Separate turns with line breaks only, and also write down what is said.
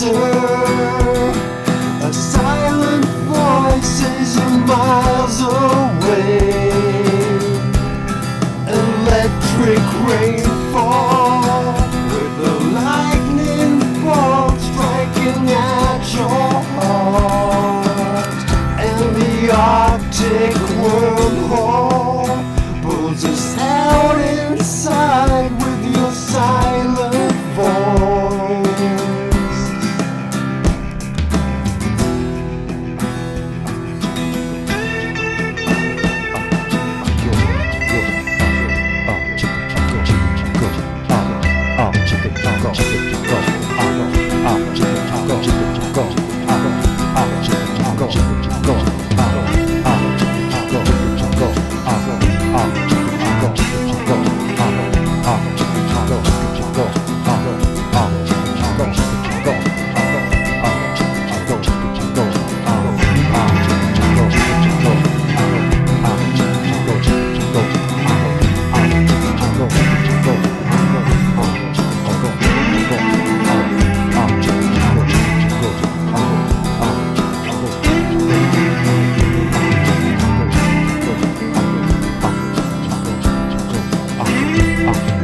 a silent voice is miles away. Electric rainfall with a lightning bolt striking at your heart. The Arctic wormhole Omaha.